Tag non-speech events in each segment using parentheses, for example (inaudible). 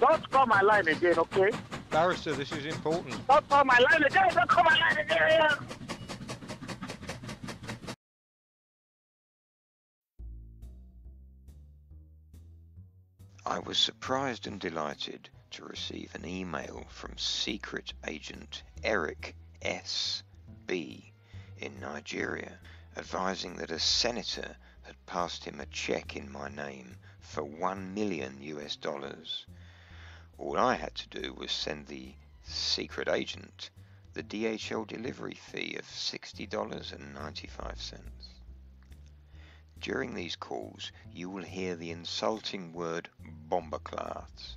Don't call my line again, okay? Barrister, this is important. Don't call my line again. Don't call my line again. I was surprised and delighted to receive an email from secret agent Eric S. B. in Nigeria advising that a senator had passed him a check in my name for 1 million US dollars. All I had to do was send the secret agent the DHL delivery fee of $60.95. During these calls, you will hear the insulting word bomberclaats.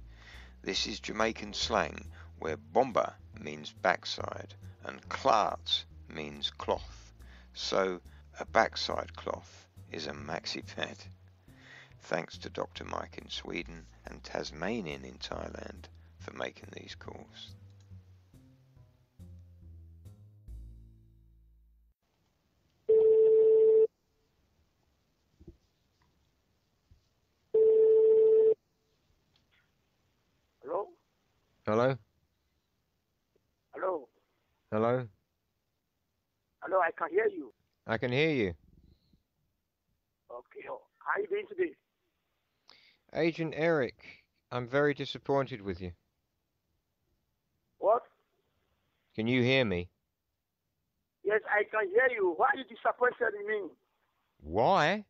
This is Jamaican slang where Bomba means backside and Clat means cloth. So, a backside cloth is a maxi pad. Thanks to Dr. Mike in Sweden and Tazmanian in Thailand for making these calls. Hello? Hello? Hello? Hello? Hello, I can hear you. I can hear you. Okay. oh, How are you doing today? Agent Eric, I'm very disappointed with you. What? Can you hear me? Yes, I can hear you. Why are you disappointed in me? Why?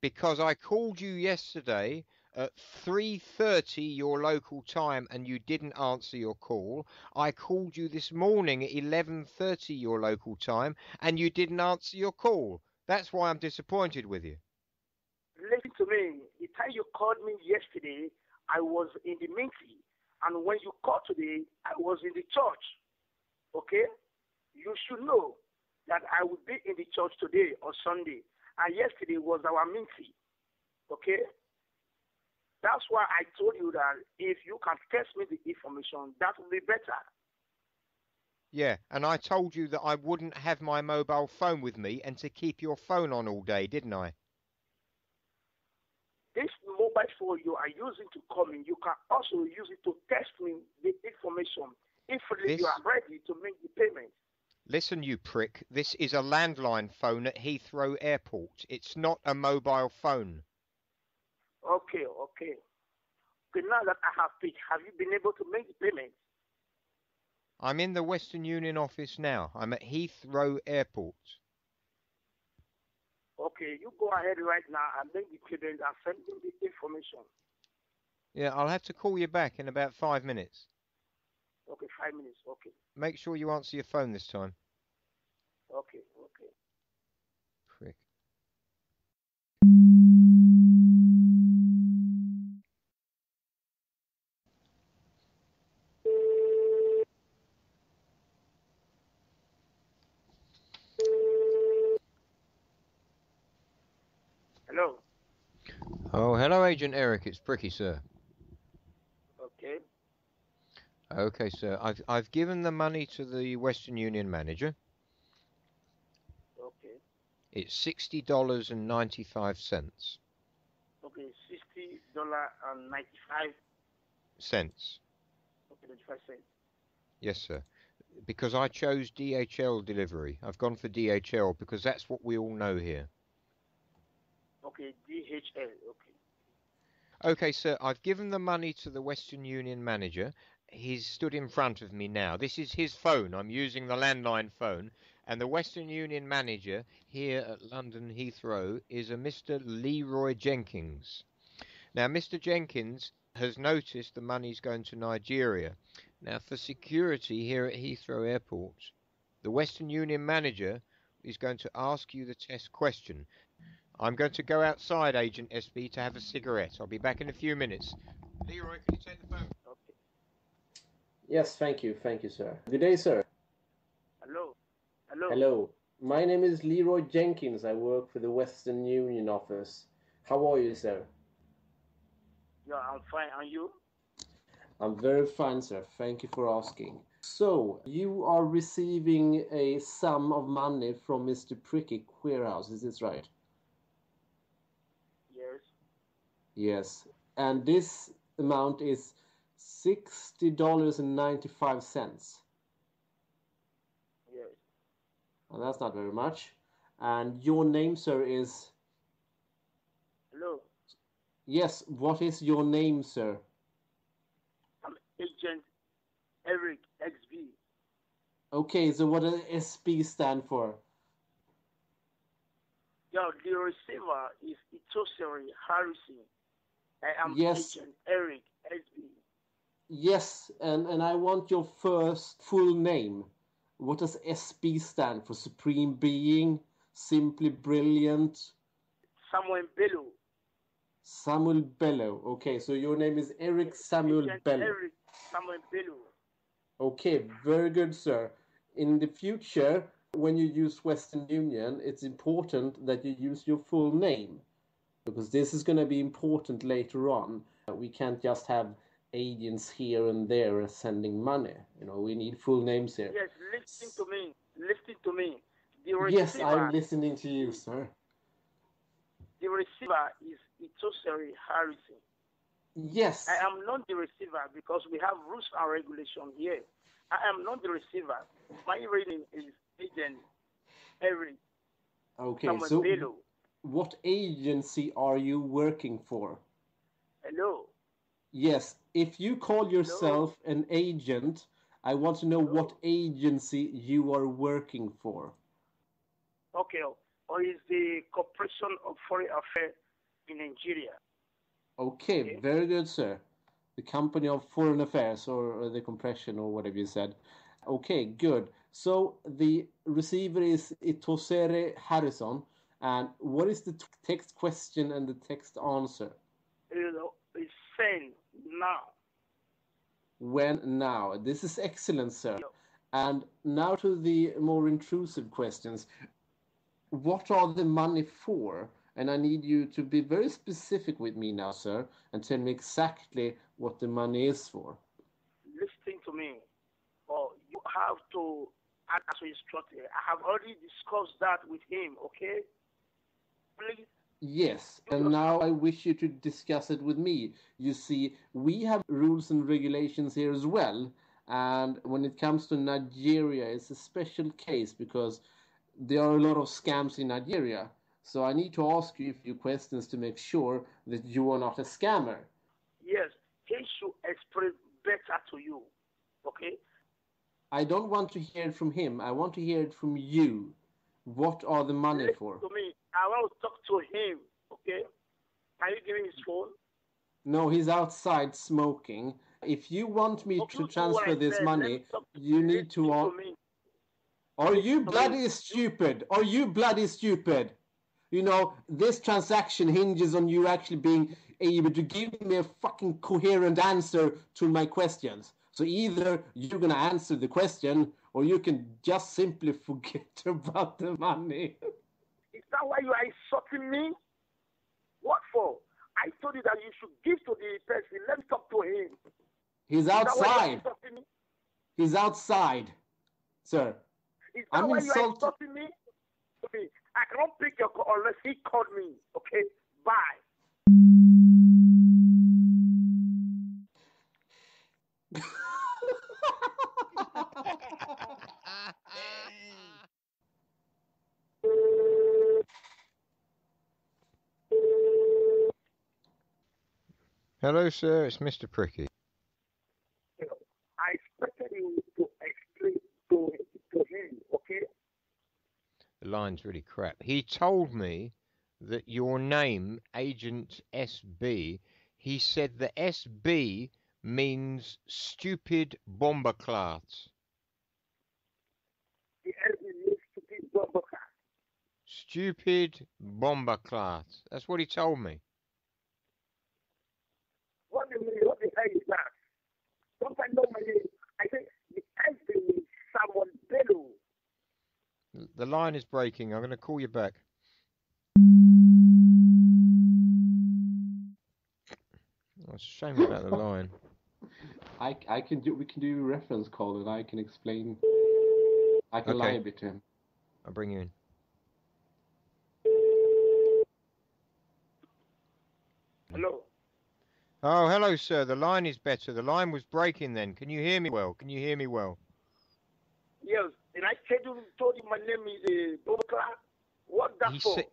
Because I called you yesterday at 3:30 your local time and you didn't answer your call. I called you this morning at 11:30 your local time and you didn't answer your call. That's why I'm disappointed with you. Listen to me. Time you called me yesterday, I was in the meeting. And when you called today, I was in the church. Okay? You should know that I will be in the church today or Sunday. And yesterday was our meeting. Okay? That's why I told you that if you can text me the information, that will be better. Yeah, and I told you that I wouldn't have my mobile phone with me and to keep your phone on all day, didn't I? Phone you are using to call me, you can also use it to text me the information if This- you are ready to make the payment. Listen, you prick, this is a landline phone at Heathrow Airport. It's not a mobile phone. Okay, okay. Okay, now that I have paid, have you been able to make the payment? I'm in the Western Union office now. I'm at Heathrow Airport. Okay, you go ahead right now and make the payment and send me the information. Yeah, I'll have to call you back in about five minutes. Okay, five minutes. Okay, Make sure you answer your phone this time. okay, okay. Prick. Hello. Oh, hello, Agent Eric. It's Pricky, sir. Okay, Okay, sir. I've I've given the money to the Western Union manager. okay, It's sixty dollars and ninety-five cents. okay. Sixty dollar and ninety-five. Cents. Okay, ninety-five cents. Yes, sir. Because I chose DHL delivery. I've gone for DHL because that's what we all know here. Okay, DHL. Okay, Okay, sir, I've given the money to the Western Union manager. He's stood in front of me now. This is his phone. I'm using the landline phone. And the Western Union manager here at London Heathrow is a Mr. Leroy Jenkins. Now, Mr. Jenkins has noticed the money's going to Nigeria. Now, for security here at Heathrow Airport, the Western Union manager is going to ask you the test question. I'm going to go outside, Agent SB, to have a cigarette. I'll be back in a few minutes. Leroy, can you take the phone? okay. Yes, thank you, thank you, sir. Good day, sir. Hello, hello. Hello. My name is Leroy Jenkins. I work for the Western Union office. How are you, sir? Yeah, I'm fine. And you? I'm very fine, sir. Thank you for asking. So, you are receiving a sum of money from Mr. Pricky Queerhouse, is this right? Yes. And this amount is Sixty dollars and ninety-five cents. Yes. That's not very much. And your name, sir, is Hello. yes. What is your name, sir? I'm Agent Eric SB. Okay, so what does SB stand for? Yo, the receiver is Itosiri Harrison. I am Yes. Eric SB. Yes, and, and I want your first full name. What does SB stand for? Supreme Being, Simply Brilliant, Samuel Bello. Samuel Bello. Okay, so your name is Eric Samuel Agent Bello. Eric Samuel Bello. Okay, very good, sir. In the future, when you use Western Union, it's important that you use your full name because this is going to be important later on. We can't just have agents here and there sending money. You know, we need full names here. Yes, listen to me. Listen to me. The Yes, receiver, I'm listening to you, sir. the receiver is Itosiri Harrison. Yes. I am not the receiver because we have rules and regulation here. I am not the receiver. My reading is Agent Eric Okay, so. What agency are you working for? Hello. Yes, if you call yourself an agent, I want to know what agency you are working for. Okay. Or is the Corporation of Foreign Affairs in Nigeria? Okay, Okay. very good, sir. The Company of Foreign Affairs, or, or the compression, or whatever you said. Okay, good. So the receiver is Itosere Harrison. And what is the t- text question and the text answer? You know, it's saying now. When now? This is excellent, sir. And now to the more intrusive questions. What are the money for? And I need you to be very specific with me now, sir, and tell me exactly what the money is for. Listen to me. Or you have to act as instructed. I have already discussed that with him, okay? Please Yes, and now I wish you to discuss it with me. You see, we have rules and regulations here as well, and when it comes to Nigeria, it's a special case because there are a lot of scams in Nigeria. So I need to ask you a few questions to make sure that you are not a scammer. Yes, he should explain better to you. Okay? I don't want to hear it from him. I want to hear it from you. What are the money Listen for? to me. I want to talk to him. Okay? Can you give me his phone? No, he's outside smoking. If you want me Okay, to transfer this said. Money, to you need to. me. Are you bloody stupid? Are you bloody stupid? You know, this transaction hinges on you actually being able to give me a fucking coherent answer to my questions. So either you're gonna answer the question or you can just simply (laughs) forget about the money. Is that why you are insulting me? What for? I told you that you should give to the person. Let me talk to him. He's Is that why you are outside. He's outside, sir. Is that I'm why you are insulting me? Okay. I cannot pick your call unless he called me. Okay? Bye. (laughs) Hello, sir. It's Mr. Pricky. I expected you to explain to, to him. Okay? The line's really crap. He told me that your name, Agent SB, he said the SB means stupid bomber class. The enemy needs to be double Stupid bomber class. That's what he told me. What do you mean? What the hell is that? Don't I know my name? I think the enemy is someone Bello. L- The line is breaking. I'm going to call you back. Oh, it's a shame about the line. (laughs) I, I can do we can do reference call and I can explain I can Okay. lie a bit to him. I'll bring you in. Hello? Oh, hello, sir. The line is better. The line was breaking then. Can you hear me well? Can you hear me well? Yes, and I said you told you my name is uh, What that He for? said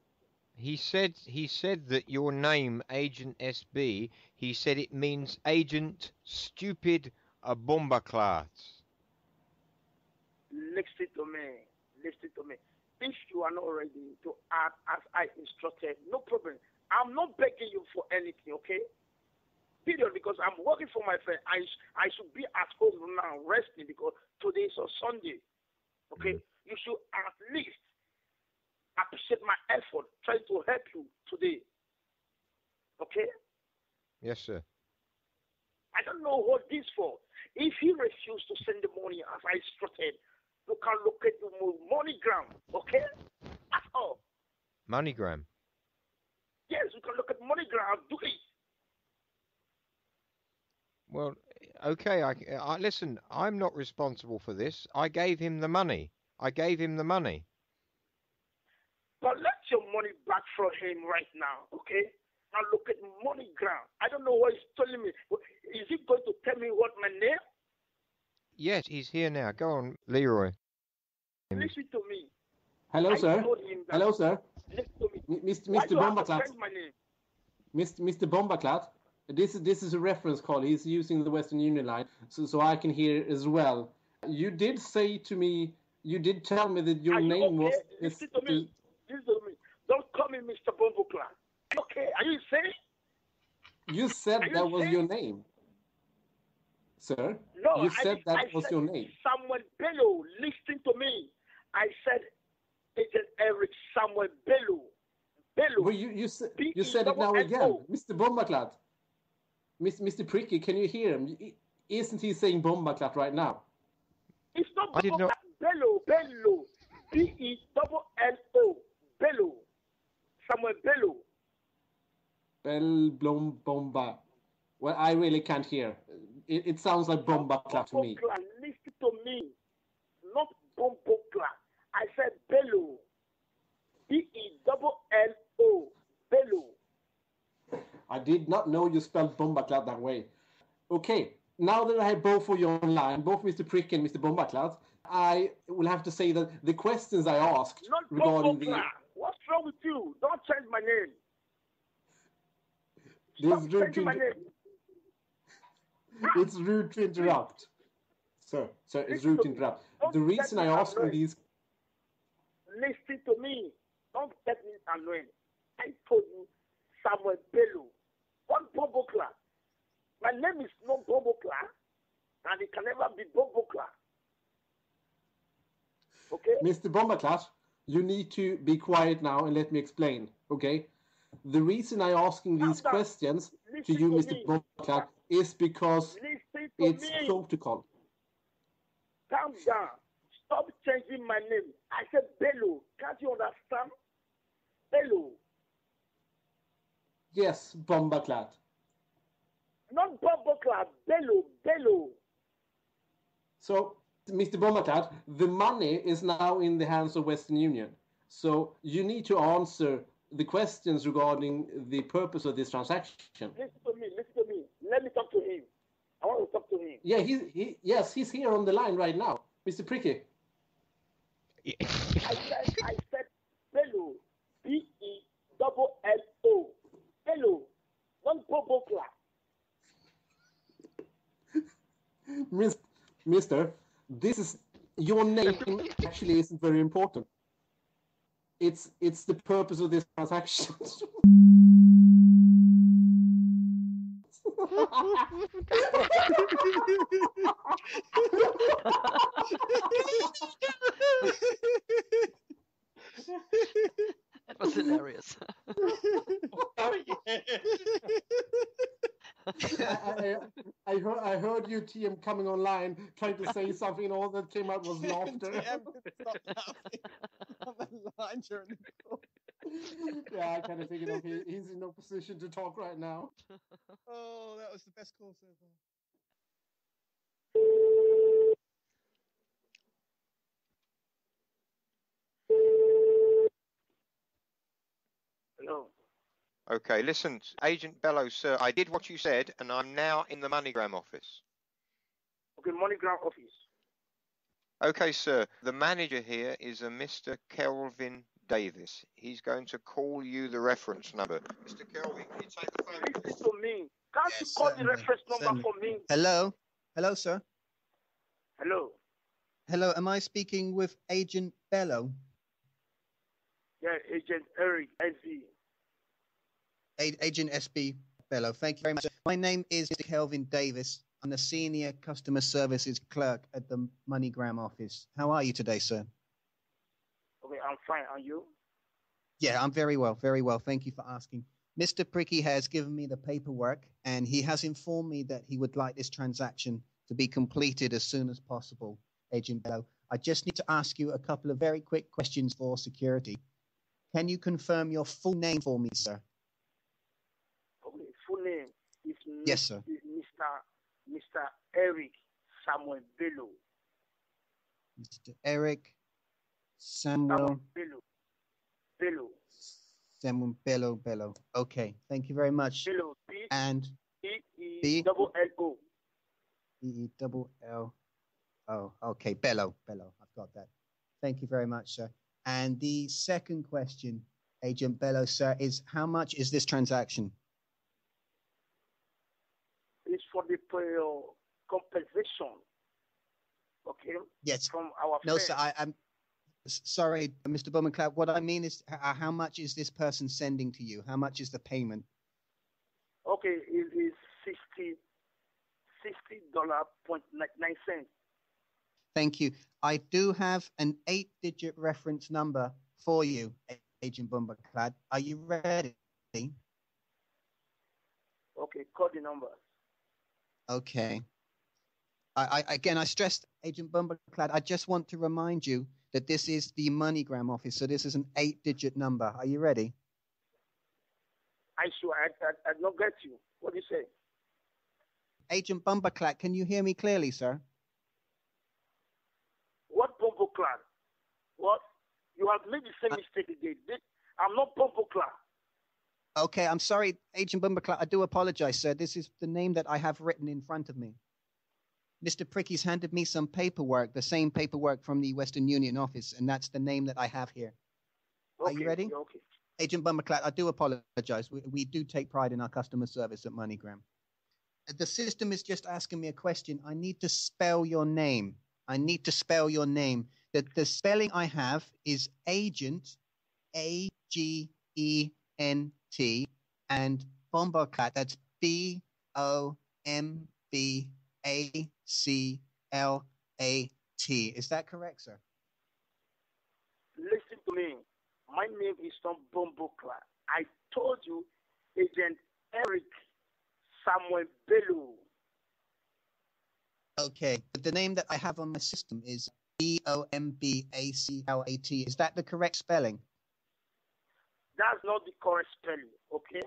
he said he said that your name, Agent SB, he said it means Agent Stupid a Bomber class. Listen to me. Listen to me. If you are not ready to act as I instructed, no problem. I'm not begging you for anything, okay? Period. Because I'm working for my friend. I I should be at home now resting because today is a Sunday. Okay? Mm-hmm. You should at least appreciate my effort trying to help you today. Okay? Yes, sir. I don't know what this for. If he refused to send the money as I instructed, you can locate the mo- MoneyGram, okay? That's all. MoneyGram. Yes, you can look at MoneyGram. Do it. Well, okay. I, I listen. I'm not responsible for this. I gave him the money. I gave him the money. But let your money back from him right now, okay? Now look at MoneyGram. I don't know what he's telling me. Is he going to tell me what my name? Yes, he's here now. Go on, Leroy. Listen to me. Hello, I sir. told him that. Hello, sir. Listen to me. M- Mr. Why Mr. do you have Bombaclat. my name? Mr. Mr. Bombaclat. This is this is a reference call. He's using the Western Union line, so so I can hear as well. You did say to me, you did tell me that your Are you name okay? was. Listen to me. Listen to me. Don't call me Mr. Bomboclat. Okay, are you saying? You said you that was your name, sir. No, you I, said that I was said your name. Samuel Bello. Listen to me. I said Agent Eric Samuel Bello. Bello. Well, you you said you said it now again, Mr. Bombaclat. Mr. Mr. Pricky, can you hear him? Isn't he saying Bombaclat right now? It's not I did Bomboclat. not- Bello. Bello. B E double L O. Bello. Samuel Bello. Bell Blom Bomba. Well, I really can't hear. It, it sounds like Bombaclat to me. Bomboclat. Listen to me. Not Bomboclat. I said Bello. B E double L O. Bello. I did not know you spelled Bombaclat that way. Okay, now that I have both of you online, both Mr. Prick and Mr. Bombaclat, I will have to say that the questions I asked Not regarding the. What's wrong with you? Don't change my name. This Stop rude my name. (laughs) it's rude to interrupt. Sir, sir, it's rude to interrupt. The reason I asked you these Listen to me. Don't get me annoyed. I told you Samuel Bello. What Bomboclat? My name is not Bomboclat, and it can never be Bomboclat. Okay? Mr. Bombaclat, you need to be quiet now and let me explain, okay? The reason I'm asking these questions to you, to Mr. Bombaclat, is because it's me. protocol. Calm down. Stop changing my name. I said Bello. Can't you understand? Bello. Yes, Bombaclat. Not Bomboclat. Bello. Bello. So, Mr. Bombaclat, the money is now in the hands of Western Union. So you need to answer the questions regarding the purpose of this transaction. Listen to me. Listen to me. Let me talk to him. I want to talk to him. Yeah, he's he, yes, he's here on the line right now, Mr. Pricky. I said, I said, Bello, B E double L O, Bello, not Bomboclat. (laughs) Mis- Mister, this is your name actually isn't very important. It's it's the purpose of this transaction. (laughs) That was hilarious. I, I, I heard I heard you TM coming online trying to say something and all that came out was laughter. TM stop laughing on the line during the call. yeah, I kind of figured okay, he's in no position to talk right now. Oh, that was the best call so far. No. Okay, listen, Agent Bellows, sir, I did what you said, and I'm now in the MoneyGram office. Okay, MoneyGram office. Okay, sir, the manager here is a Mr. Kelvin Davis. He's going to call you the reference number. Mr. Kelvin, can you take the phone? Listen to me. Can't Yes, you call the certainly, reference number certainly. for me? Hello? Hello, sir? Hello. Hello, am I speaking with Agent Bello? Yeah, Agent Eric SB. Agent SB Bello, thank you very much. My name is Mr. Kelvin Davis. I'm the Senior Customer Services Clerk at the MoneyGram office. How are you today, sir? Okay, I'm fine. Are you? Yeah, I'm very well, very well. Thank you for asking. Mr. Pricky has given me the paperwork and he has informed me that he would like this transaction to be completed as soon as possible, Agent Bello. I just need to ask you a couple of very quick questions for security. Can you confirm your full name for me, sir? Okay, full name is Yes, sir. Mr. Mr. Eric Samuel Bello. Mr. Eric Samuel Samuel Bello. Bello. Samuel Bello Bello. Okay, thank you very much. Bello. B And E E B? double L O. E E double L. Oh, okay, Bello, Bello. I've got that. Thank you very much, sir. And the second question, Agent Bello, sir, is how much is this transaction? It's for uh, compensation. Okay, Yes. from our No, sir. I, I'm sorry, Mr. Bowman-Clapp. What I mean is, uh, how much is this person sending to you? How much is the payment? Okay, it is sixty sixty dollar point nine cents. Thank you. I do have an eight-digit reference number for you, Agent Bumberclad. Are you ready? Okay, call the numbers. Okay. I, I again, I stressed, Agent Bumberclad. I just want to remind you that this is the MoneyGram office, so this is an eight-digit number. Are you ready? I sure I, I, I not get you. What do you say? Agent Bumberclad, can you hear me clearly, sir? What clan? What? You have made the same Uh, mistake again. I'm not clan. Okay, I'm sorry, Agent Bumberclad. I do apologize, sir. This is the name that I have written in front of me. Mr. Pricky's handed me some paperwork, the same paperwork from the Western Union office, and that's the name that I have here. Are you ready? Okay. Agent Bumberclat, I do apologize. We, we do take pride in our customer service at MoneyGram. The system is just asking me a question. I need to spell your name. I need to spell your name. The, the spelling I have is agent, A G E N T, and Bomberclat, that's B O M B A C L A T. Is that correct, sir? Listen to me. My name is not Bombo clan. I told you, Agent Eric Samuel Bello. Okay, but the name that I have on my system is B O M B A C L A T. Is that the correct spelling? That's not the correct spelling, okay?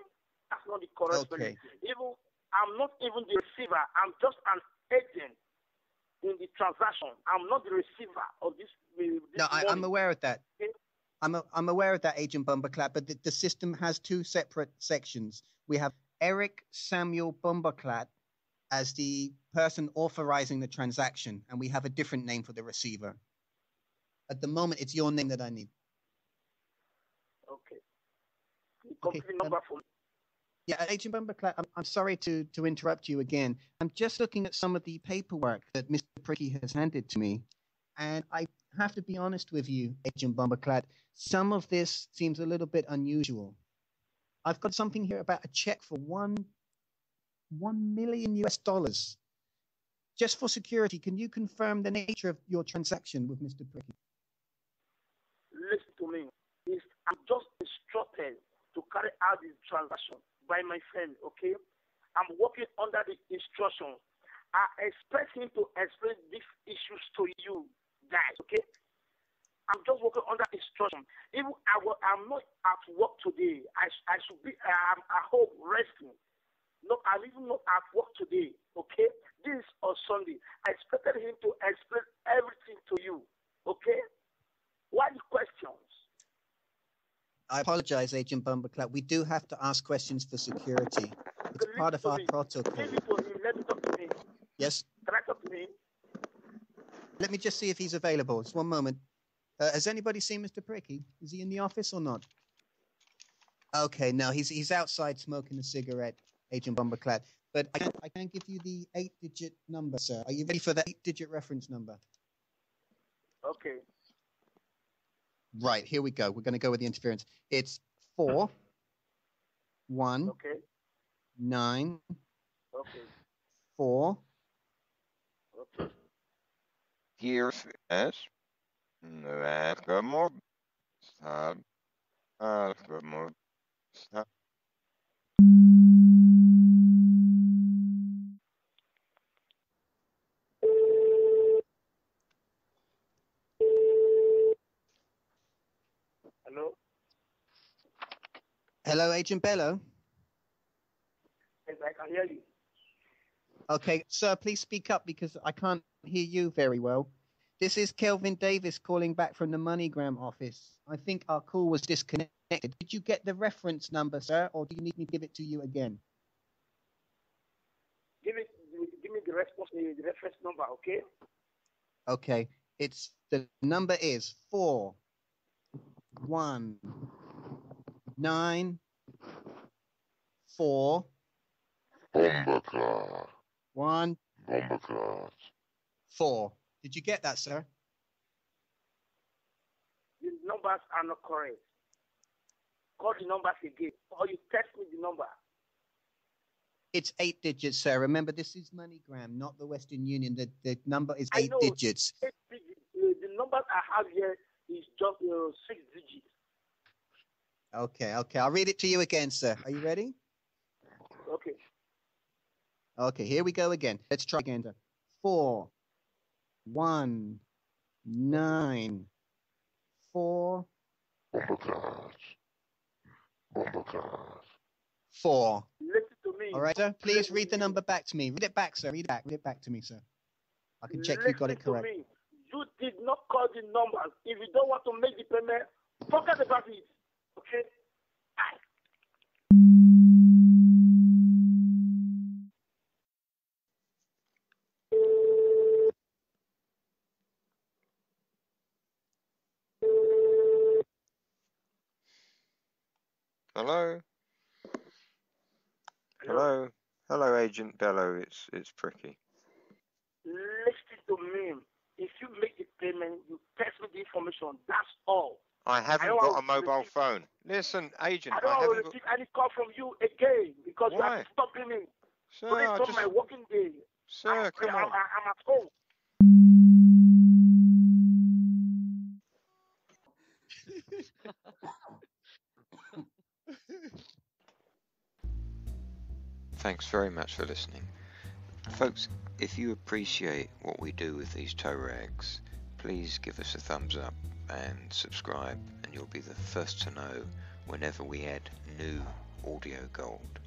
That's not the correct Okay. spelling. Even I'm not even the receiver. I'm just an agent in the transaction. I'm not the receiver of this. uh, this No, I, I'm aware of that. Okay. I'm a, I'm aware of that, Agent Bumberclap. But the, the system has two separate sections. We have Eric Samuel Bumberclat as the person authorizing the transaction, and we have a different name for the receiver. At the moment, it's your name that I need. Okay. The Okay, complete um, number for. Yeah, Agent Bumberclat, I'm, I'm sorry to, to interrupt you again. I'm just looking at some of the paperwork that Mr. Pricky has handed to me. And I have to be honest with you, Agent Bumberclat, some of this seems a little bit unusual. I've got something here about a check for one, one million US dollars. Just for security, can you confirm the nature of your transaction with Mr. Pricky? listen to me. It's, I'm just instructed to carry out this transaction by my friend, okay? I'm working under the instructions. I expect him to explain these issues to you guys, okay? I'm just working under instruction. Even I will, I'm not at work today. I, I should be I'm at home resting. No, I'm even not at work today, okay? This is on Sunday. I expected him to explain everything to you, okay? Why the questions? I apologize, Agent Bumbleclap. We do have to ask questions for security. It's part of our me. protocol. Leave it to him. Let me talk to him. Yes. Can I talk to him? Let me just see if he's available. Just one moment. Uh, has anybody seen Mr. Pricky? Is he in the office or not? Okay, no, he's he's outside smoking a cigarette, Agent Bumbleclad. But I can, I can give you the eight-digit number, sir. Are you ready for the eight-digit reference number? Okay. Right, here we go. We're going to go with the interference. It's four, one, Okay. nine, Okay. four, Okay. Here's es. Välkommen. Stad. Välkommen. Stad. Hello. Hello, Agent Bello. Yes, I can hear you. Okay, sir, please speak up because I can't hear you very well. This is Kelvin Davis calling back from the MoneyGram office. I think our call was disconnected. Did you get the reference number, sir, or do you need me to give it to you again? Give it. Give me the response. The reference number. Okay. Okay, it's the number is four one nine four Bomberclass. one Bomberclass. four. Did you get that, sir? The numbers are not correct. Call the numbers again, or you text me the number. It's eight digits, sir. Remember, this is MoneyGram, not the Western Union. The the number is I eight know. digits. Eight digits. The numbers I have here is just uh, six digits. Okay, okay. I'll read it to you again, sir. Are you ready? Okay. Okay, here we go again. Let's try again. Four, one, nine, four, Bomberclass. Bomberclass. four. Listen to me. All right, sir. Please read the number back to me. Read it back, sir. Read it back. Read it back to me, sir. I can check you got it Listen to correct. me. You did not call the numbers. If you don't want to make the payment, forget about it. Okay? Bye. Hello? Hello? Hello, Agent Bello. It's it's Pricky. Listen to me. If you make the payment, you text me the information. That's all. I haven't don't got a mobile receive- phone. Listen, Agent, I I don't want haven't to got... receive any call from you again because you are stopping me. Sir, Today I is just... my working day. Sir, I'm, come I'm, on. I'm at Thanks very much for listening. Folks, if you appreciate what we do with these tow rags, please give us a thumbs up and subscribe, and you'll be the first to know whenever we add new audio gold.